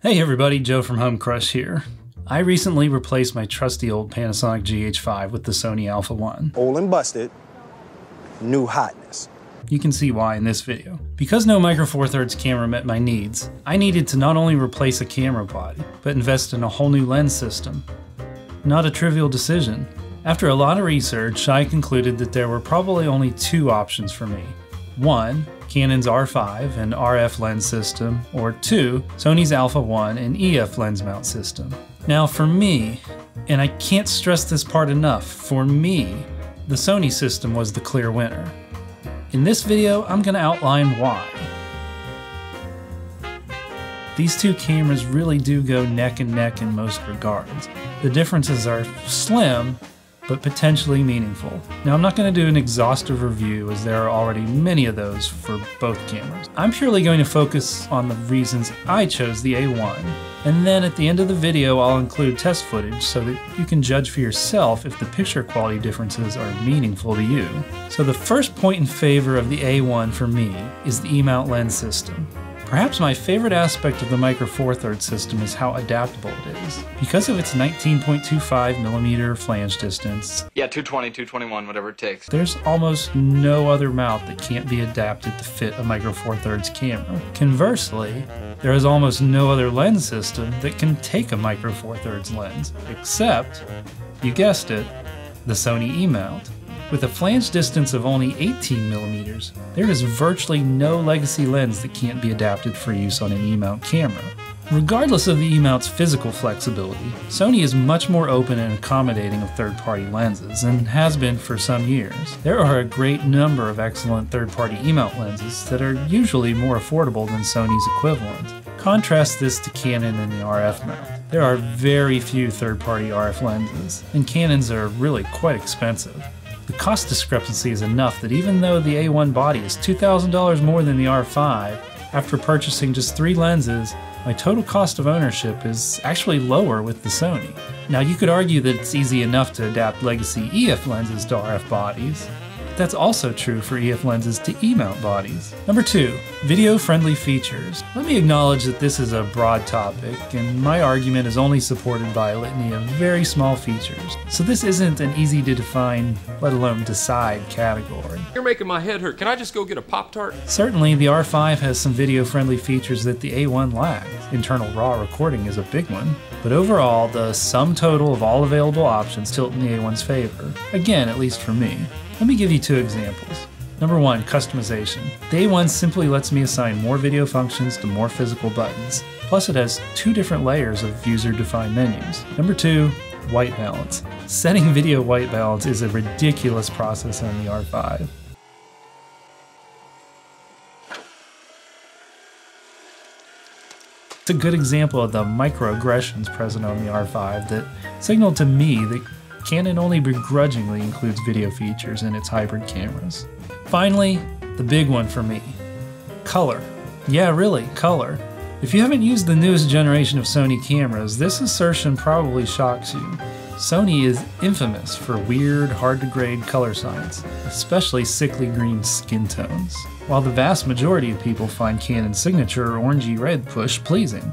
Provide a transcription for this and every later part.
Hey everybody, Joe from Humcrush here. I recently replaced my trusty old Panasonic GH5 with the Sony Alpha 1. Old and busted, new hotness. You can see why in this video. Because no Micro Four Thirds camera met my needs, I needed to not only replace a camera body, but invest in a whole new lens system. Not a trivial decision. After a lot of research, I concluded that there were probably only two options for me. One, Canon's R5 and RF lens system, or two, Sony's Alpha 1 and EF lens mount system. Now for me, and I can't stress this part enough, for me, the Sony system was the clear winner. In this video, I'm going to outline why. These two cameras really do go neck and neck in most regards. The differences are slim, but potentially meaningful. Now, I'm not going to do an exhaustive review as there are already many of those for both cameras. I'm purely going to focus on the reasons I chose the A1, and then at the end of the video I'll include test footage so that you can judge for yourself if the picture quality differences are meaningful to you. So the first point in favor of the A1 for me is the E-mount lens system. Perhaps my favorite aspect of the Micro Four Thirds system is how adaptable it is. Because of its 19.25 millimeter flange distance, Yeah, 220, 221, whatever it takes. there's almost no other mount that can't be adapted to fit a Micro Four Thirds camera. Conversely, there is almost no other lens system that can take a Micro Four Thirds lens, except, you guessed it, the Sony E-mount. With a flange distance of only 18 millimeters, there is virtually no legacy lens that can't be adapted for use on an E-mount camera. Regardless of the E-mount's physical flexibility, Sony is much more open and accommodating of third-party lenses and has been for some years. There are a great number of excellent third-party E-mount lenses that are usually more affordable than Sony's equivalent. Contrast this to Canon and the RF mount. There are very few third-party RF lenses, and Canons are really quite expensive. The cost discrepancy is enough that even though the A1 body is $2,000 more than the R5, after purchasing just three lenses, my total cost of ownership is actually lower with the Sony. Now you could argue that it's easy enough to adapt legacy EF lenses to RF bodies, that's also true for EF lenses to E-mount bodies. Number two, video-friendly features. Let me acknowledge that this is a broad topic, and my argument is only supported by a litany of very small features. So this isn't an easy to define, let alone decide category. You're making my head hurt. Can I just go get a Pop Tart? Certainly, the R5 has some video friendly features that the A1 lacks. Internal RAW recording is a big one. But overall, the sum total of all available options tilt in the A1's favor. Again, at least for me. Let me give you two examples. Number one, customization. The A1 simply lets me assign more video functions to more physical buttons. Plus, it has two different layers of user defined menus. Number two, white balance. Setting video white balance is a ridiculous process on the R5. It's a good example of the microaggressions present on the R5 that signal to me that Canon only begrudgingly includes video features in its hybrid cameras. Finally, the big one for me color. Yeah, really, color. If you haven't used the newest generation of Sony cameras, this assertion probably shocks you. Sony is infamous for weird, hard to grade color science, especially sickly green skin tones, while the vast majority of people find Canon's signature orangey red push pleasing.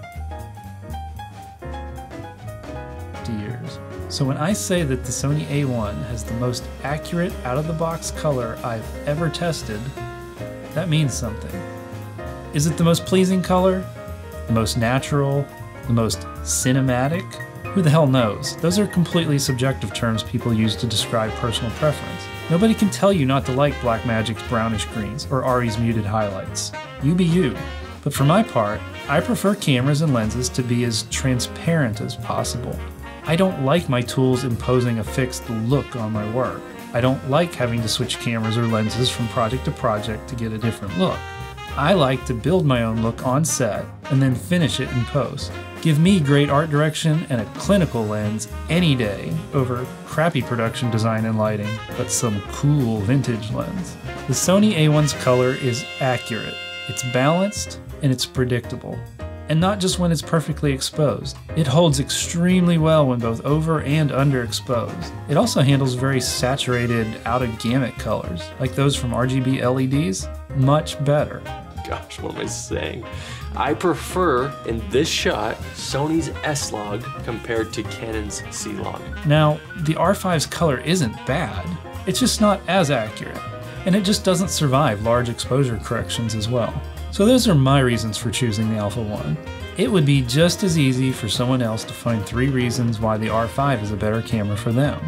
Years. So when I say that the Sony A1 has the most accurate out of the box color I've ever tested, that means something. Is it the most pleasing color? The most natural? The most cinematic? Who the hell knows? Those are completely subjective terms people use to describe personal preference. Nobody can tell you not to like Blackmagic's brownish greens or ARRI's muted highlights. You be you. But for my part, I prefer cameras and lenses to be as transparent as possible. I don't like my tools imposing a fixed look on my work. I don't like having to switch cameras or lenses from project to project to get a different look. I like to build my own look on set and then finish it in post. Give me great art direction and a clinical lens any day over crappy production design and lighting, but some cool vintage lens. The Sony A1's color is accurate, it's balanced, and it's predictable. And not just when it's perfectly exposed. It holds extremely well when both over and underexposed. It also handles very saturated, out of gamut colors, like those from RGB LEDs, much better. Gosh, what am I saying? I prefer, in this shot, Sony's S-Log compared to Canon's C-Log. Now, the R5's color isn't bad, it's just not as accurate, and it just doesn't survive large exposure corrections as well. So those are my reasons for choosing the Alpha 1. It would be just as easy for someone else to find three reasons why the R5 is a better camera for them.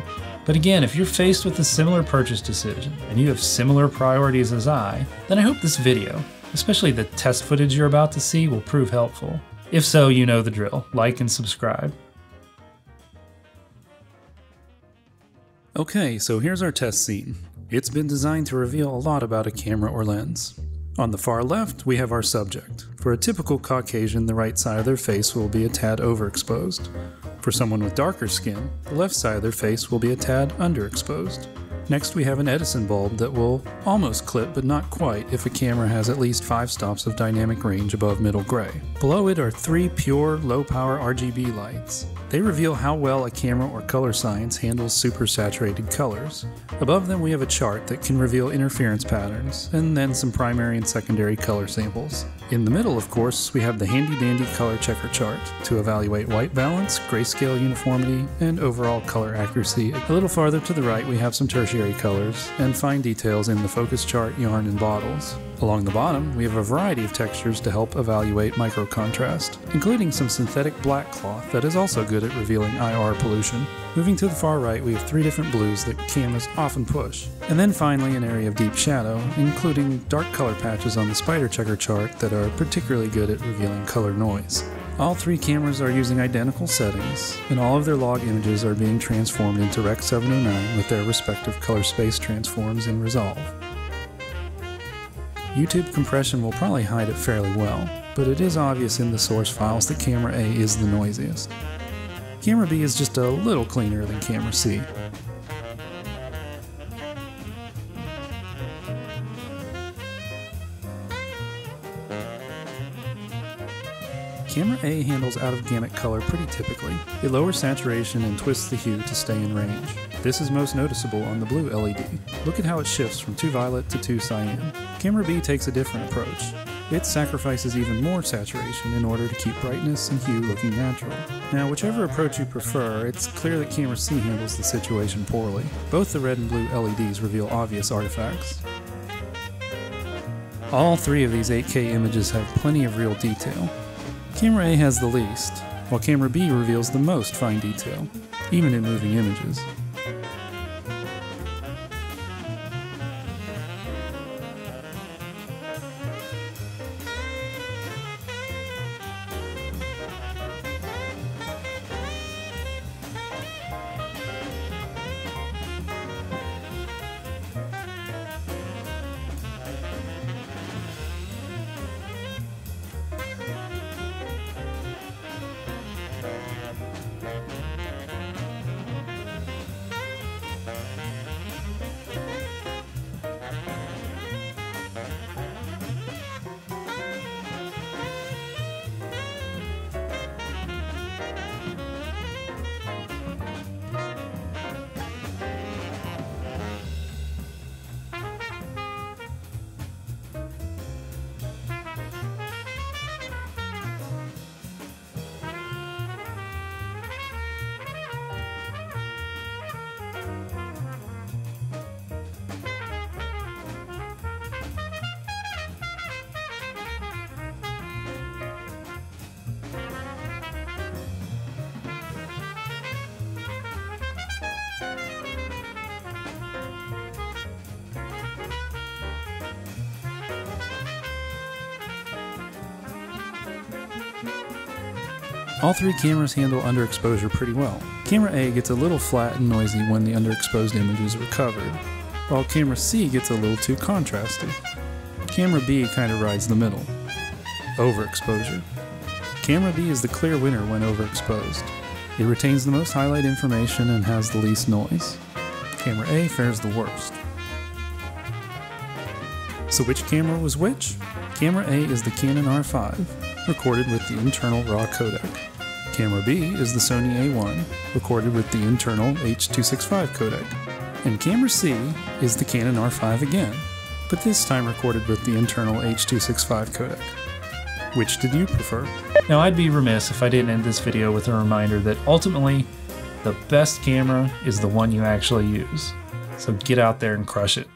But again, if you're faced with a similar purchase decision and you have similar priorities as I, then I hope this video, especially the test footage you're about to see, will prove helpful. If so, you know the drill. Like and subscribe. Okay, so here's our test scene. It's been designed to reveal a lot about a camera or lens. On the far left, we have our subject. For a typical Caucasian, the right side of their face will be a tad overexposed. For someone with darker skin, the left side of their face will be a tad underexposed. Next, we have an Edison bulb that will almost clip, but not quite, if a camera has at least 5 stops of dynamic range above middle gray. Below it are three pure, low power RGB lights. They reveal how well a camera or color science handles supersaturated colors. Above them, we have a chart that can reveal interference patterns, and then some primary and secondary color samples. In the middle, of course, we have the handy dandy color checker chart to evaluate white balance, grayscale uniformity, and overall color accuracy. A little farther to the right, we have some tertiary colors and fine details in the focus chart, yarn, and bottles. Along the bottom, we have a variety of textures to help evaluate micro contrast, including some synthetic black cloth that is also good at revealing IR pollution. Moving to the far right, we have three different blues that cameras often push. And then finally, an area of deep shadow, including dark color patches on the SpyderCheckr chart that are particularly good at revealing color noise. All three cameras are using identical settings, and all of their log images are being transformed into Rec 709 with their respective color space transforms in Resolve. YouTube compression will probably hide it fairly well, but it is obvious in the source files that camera A is the noisiest. Camera B is just a little cleaner than camera C. Camera A handles out of gamut color pretty typically. It lowers saturation and twists the hue to stay in range. This is most noticeable on the blue LED. Look at how it shifts from 2 violet to 2 cyan. Camera B takes a different approach. It sacrifices even more saturation in order to keep brightness and hue looking natural. Now, whichever approach you prefer, it's clear that Camera C handles the situation poorly. Both the red and blue LEDs reveal obvious artifacts. All three of these 8K images have plenty of real detail. Camera A has the least, while camera B reveals the most fine detail, even in moving images. All three cameras handle underexposure pretty well. Camera A gets a little flat and noisy when the underexposed image is recovered, while camera C gets a little too contrasty. Camera B kind of rides the middle. Overexposure. Camera B is the clear winner when overexposed. It retains the most highlight information and has the least noise. Camera A fares the worst. So which camera was which? Camera A is the Canon R5, recorded with the internal RAW codec. Camera B is the Sony A1, recorded with the internal H.265 codec. And camera C is the Canon R5 again, but this time recorded with the internal H.265 codec. Which did you prefer? Now, I'd be remiss if I didn't end this video with a reminder that ultimately, the best camera is the one you actually use. So get out there and crush it.